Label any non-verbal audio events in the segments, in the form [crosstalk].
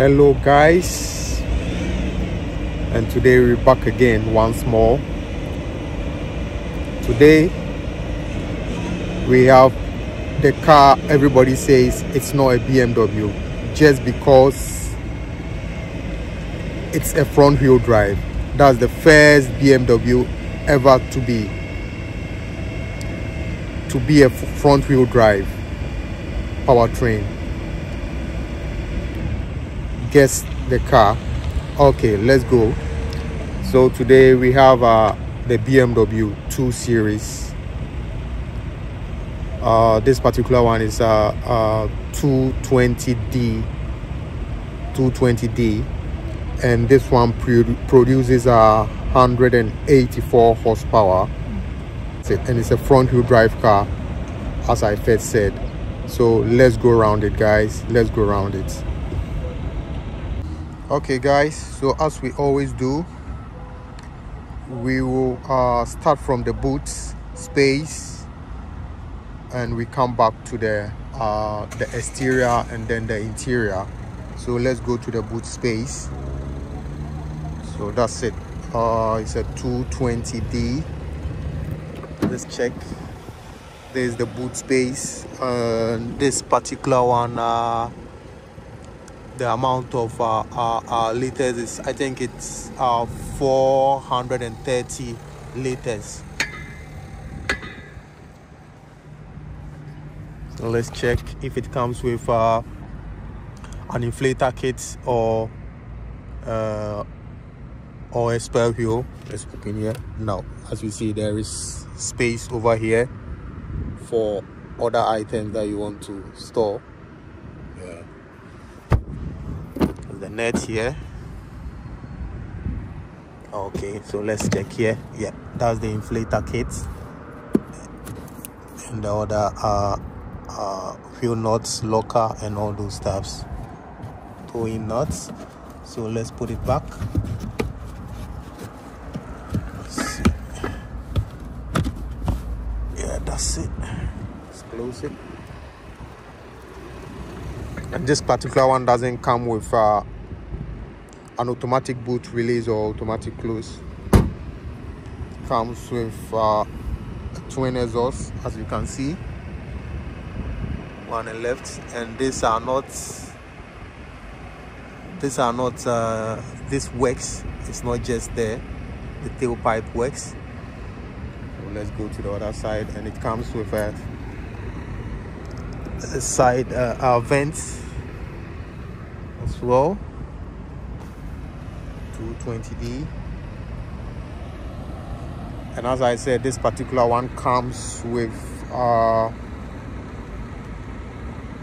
hello guys. And today we're back again once more. Today we have the car everybody says it's not a bmw just because it's a front wheel drive. That's the first bmw ever to be to be a front wheel drive powertrain guess the car okay let's go. So today we have uh, the BMW 2 series. Uh, this particular one is uh, uh 220D 220D and this one produces a uh, 184 horsepower. And it's a front wheel drive car as I first said. So let's go around it guys. Let's go around it okay guys so as we always do we will uh, start from the boot space and we come back to the uh, the exterior and then the interior. So let's go to the boot space. So that's it. Uh, it's a 220d let's check. There's the boot space and this particular one uh, the amount of uh, uh, uh, liters is I think it's uh, 430 liters. So let's check if it comes with uh, an inflator kit or or a spare wheel let's open here. Now as you see there is space over here for other items that you want to store the net here. Okay so let's check here. Yeah that's the inflator kit. And the other uh uh wheel nuts locker and all those stuffs. Towing nuts. So let's put it back. Yeah that's it. Let's close it. And this particular one doesn't come with uh, an automatic boot release or automatic close comes with uh, twin exhaust as you can see one and left. And these are not these are not uh, this works. It's not just there. The tailpipe works. So let's go to the other side. And it comes with a side uh, uh, vents as well 220d and as I said this particular one comes with uh,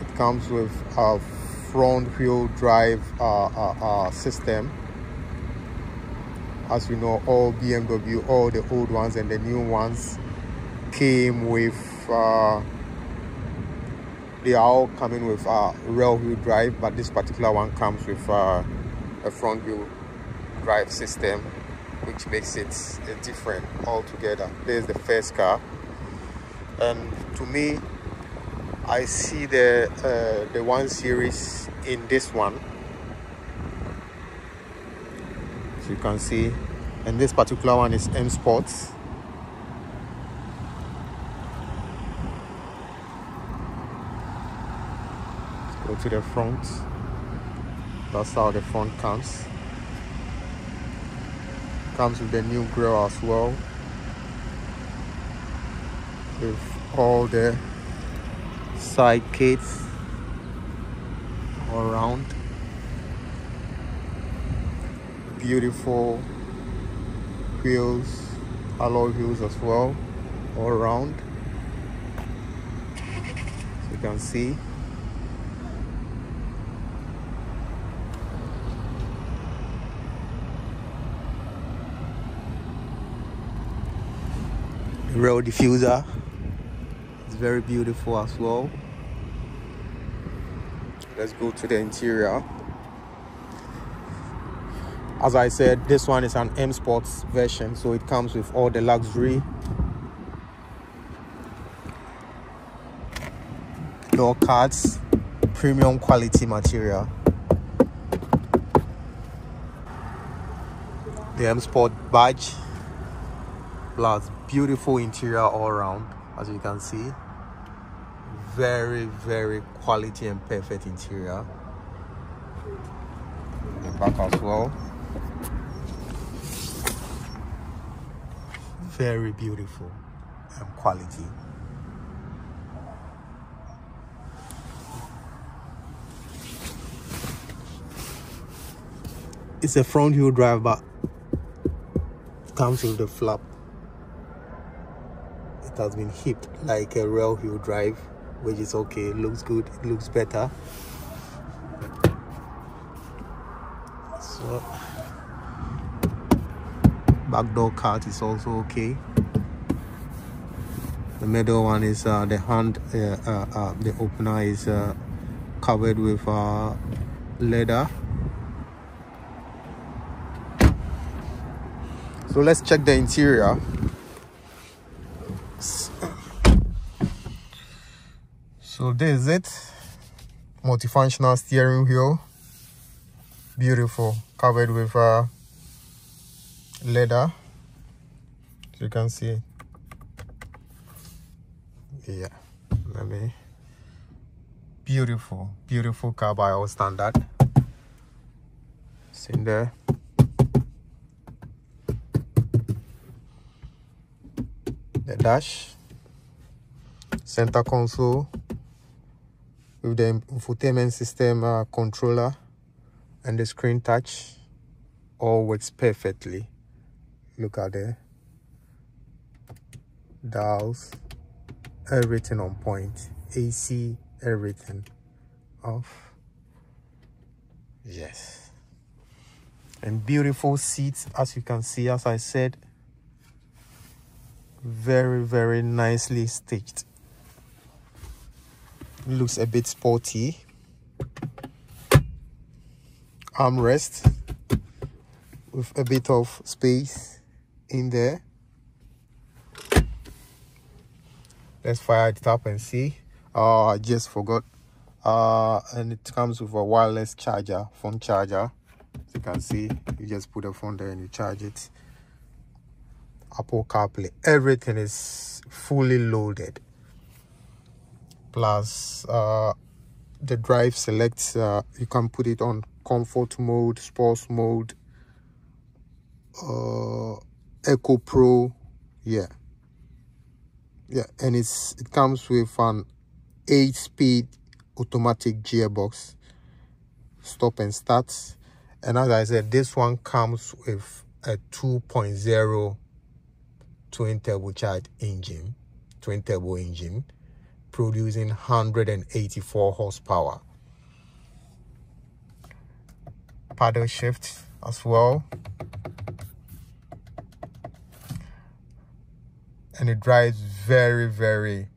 it comes with a front wheel drive uh, uh, uh system. As you know all BMW all the old ones and the new ones came with uh, they are all coming with a rear wheel drive but this particular one comes with uh, a front wheel drive system which makes it different altogether. There's the first car. And to me I see the uh, the one series in this one. So you can see and this particular one is M Sports. Go to the front. That's how the front comes comes with the new grill as well. With all the side kits all around. Beautiful wheels alloy wheels as well all around. So you can see the road diffuser. It's very beautiful as well. Let's go to the interior. As i said this one is an m sports version so it comes with all the luxury. Door cards premium quality material. The m sport badge plus beautiful interior all around as you can see. Very very quality and perfect interior. The back as well. Very beautiful and quality. It's a front wheel drive but comes with the flap has been hipped like a rear wheel drive which is okay. It looks good. It looks better. So back door cart is also okay. The middle one is uh, the hand uh, uh, uh the opener is uh, covered with uh, leather. So let's check the interior so this is it. Multifunctional steering wheel. Beautiful. Covered with uh, leather. You can see. Yeah. Let me. Beautiful. Beautiful car by all standard. It's in there. The dash. Center console with the infotainment system uh, controller and the screen touch all works perfectly. Look at there. Dials everything on point. Ac everything off. Yes. And beautiful seats as you can see as i said. Very very nicely stitched looks a bit sporty. Armrest with a bit of space in there. Let's fire it up and see. Oh i just forgot. Uh and it comes with a wireless charger phone charger. As you can see you just put the phone there and you charge it. Apple CarPlay. Everything is fully loaded. Plus, uh, the drive selects, uh, you can put it on comfort mode, sports mode, uh, Eco Pro. Yeah. Yeah, and it's it comes with an 8-speed automatic gearbox, stop and start. And as I said, this one comes with a 2.0 twin turbocharged engine, twin turbo engine, producing 184 horsepower. Paddle shift as well. And it drives very, very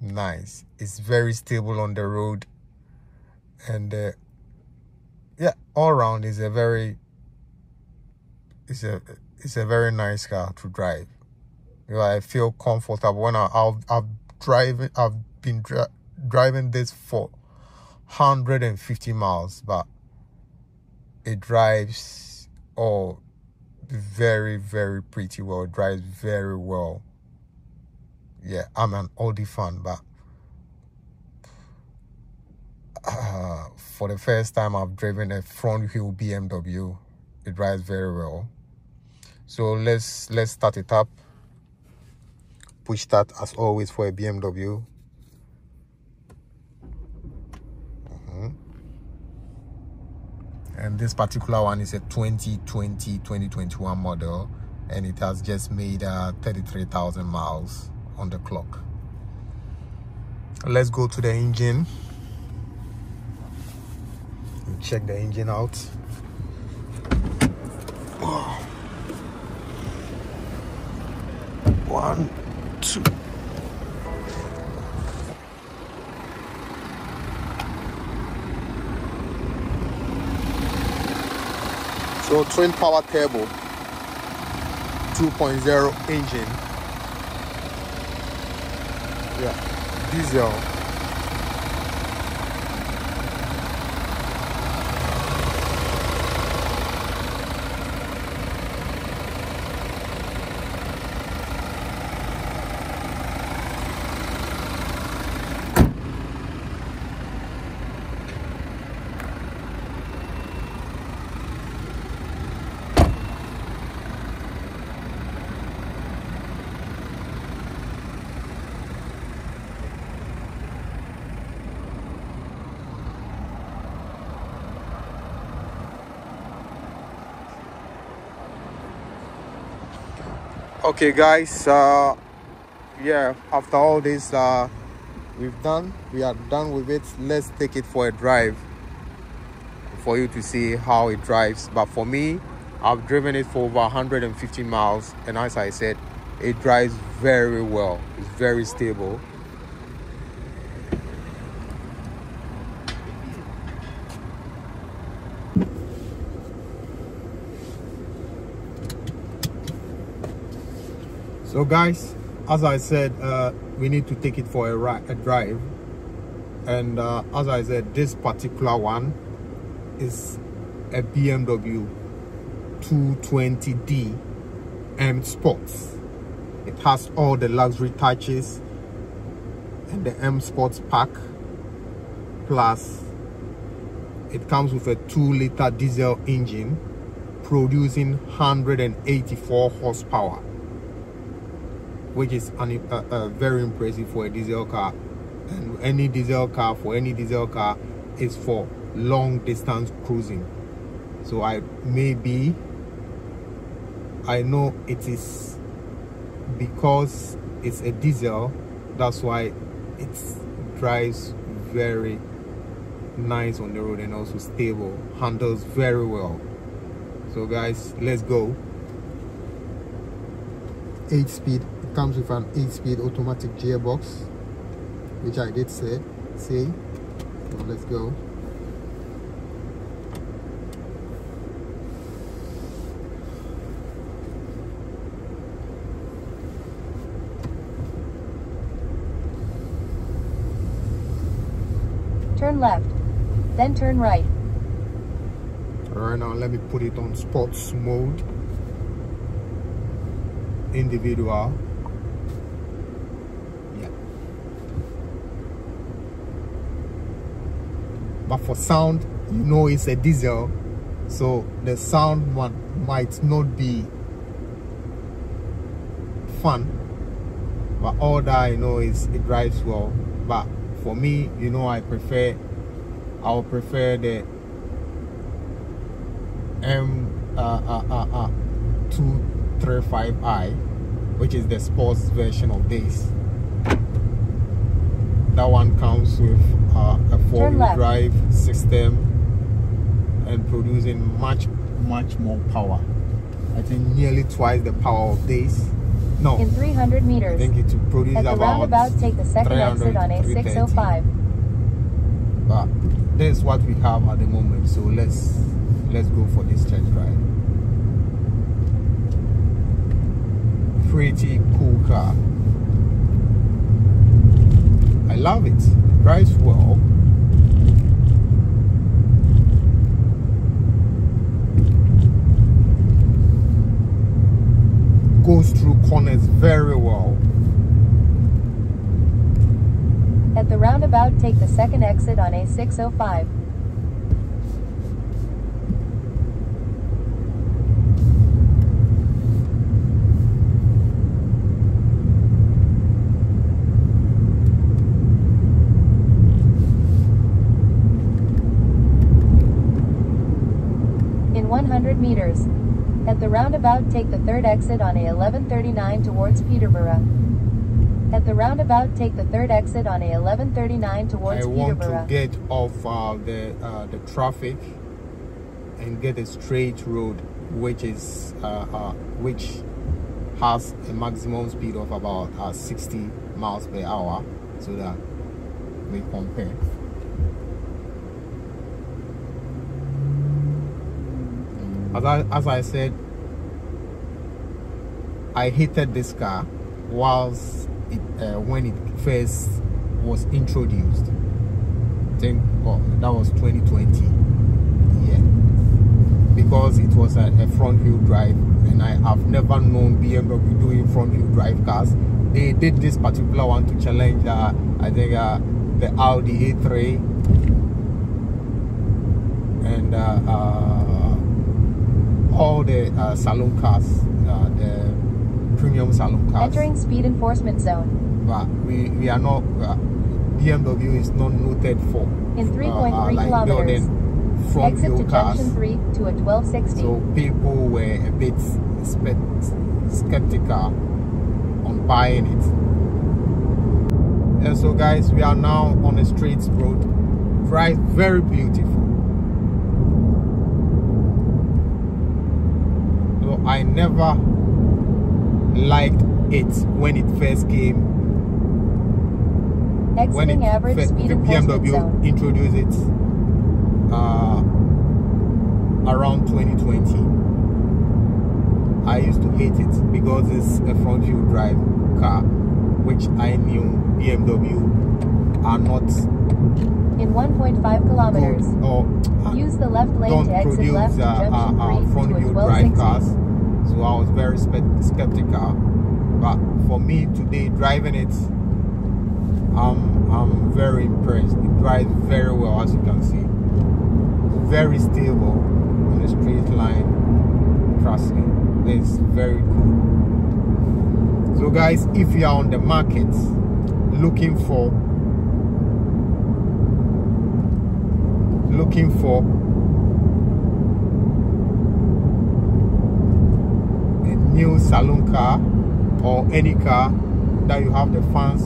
nice. It's very stable on the road. And uh, yeah, all around is a very, it's a it's a very nice car to drive. I feel comfortable when I, I've, I've driving, I've been dri driving this for 150 miles, but it drives oh very very pretty well. It drives very well. Yeah, I'm an Audi fan, but uh, [sighs] for the first time I've driven a front wheel BMW. It drives very well so let's let's start it up push start as always for a bmw mm-hmm. and this particular one is a 2020 2021 model and it has just made uh, 33,000 miles on the clock. Let's go to the engine. And check the engine out. One, So twin power turbo 2.0 engine. Yeah, diesel. Okay guys uh yeah after all this uh we've done we are done with it. Let's take it for a drive for you to see how it drives. But for me i've driven it for over 150 miles and as i said it drives very well. It's very stable so guys as i said uh, we need to take it for a, a drive. And uh, as i said this particular one is a bmw 220d m sports it has all the luxury touches and the m sports pack plus it comes with a 2 liter diesel engine producing 184 horsepower which is an, uh, uh, very impressive for a diesel car. And any diesel car for any diesel car is for long distance cruising. So i maybe i know it is because it's a diesel that's why it drives very nice on the road and also stable handles very well. So guys let's go 8 speed comes with an 8-speed automatic gearbox which I did say see? So let's go. Turn left, then turn right. Alright now let me put it on sports mode individual. But for sound you know it's a diesel so the sound might, might not be fun but all that I know is it drives well. But for me you know I prefer I'll prefer the M uh, uh, uh, uh, 235i which is the sports version of this. That one comes with uh, a four-wheel drive system and producing much much more power. I think nearly twice the power of this. No. In 300 meters. I think it produce at the about roundabout take the second exit on a605 but this is what we have at the moment so let's let's go for this test drive pretty cool car I love it. Drives well. Goes through corners very well. At the roundabout, take the second exit on A605. Meters. At the roundabout take the third exit on A1139 towards Peterborough. At the roundabout take the third exit on A1139 towards I Peterborough. want to get off uh, the, uh, the traffic and get a straight road which is uh, uh which has a maximum speed of about uh, 60 miles per hour so that we compare. As I, as I said I hated this car whilst it, uh, when it first was introduced. I think oh, that was 2020 yeah. Because it was a, a front wheel drive and I have never known BMW doing front wheel drive cars. They did this particular one to challenge uh, I think uh, the Audi A3 and uh, uh all the uh, saloon cars, uh, the premium saloon cars. Entering speed enforcement zone. But we, we are not, uh, BMW is not noted for in 3.3 uh, uh, like kilometers. Front Exit to cars. junction 3 to a 1260. So people were a bit skeptical on buying it. And so guys, we are now on a straight road. Drive very beautiful. So I never liked it when it first came. Exiting when it average first, speed the BMW zone. introduced it uh, around 2020. I used to hate it because it's a front wheel drive car, which I knew BMW are not In 1.5 kilometers. good or uh, Use the left lane to exit produce left uh, junction uh, uh, front-wheel drive cars. So I was very skeptical. But for me today, driving it, I'm I'm very impressed. It drives very well, as you can see. Very stable on a straight line. Me, it's very cool. So guys, if you are on the market looking for looking for a new saloon car or any car that you have the fans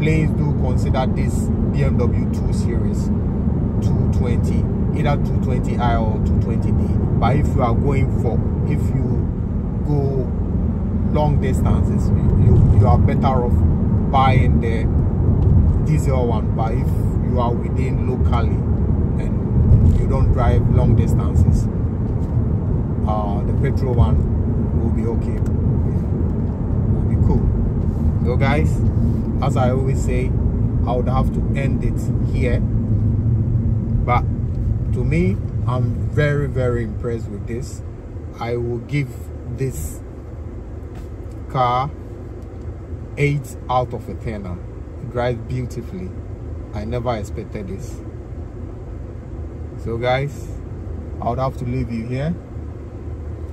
please do consider this BMW 2 Series 220 either 220i or 220d but if you are going for if you go long distances you you are better off buying the diesel one. But if you are within locally and you don't drive long distances uh the petrol one will be okay. Will be cool. So guys as i always say i would have to end it here. But to me i'm very very impressed with this. I will give this car 8 out of a 10 it drives beautifully. I never expected this. So guys i would have to leave you here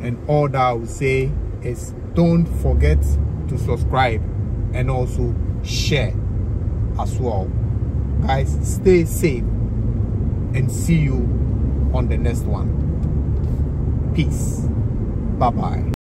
and all that i would say is don't forget to subscribe and also share as well. Guys stay safe and see you on the next one. Peace. Bye bye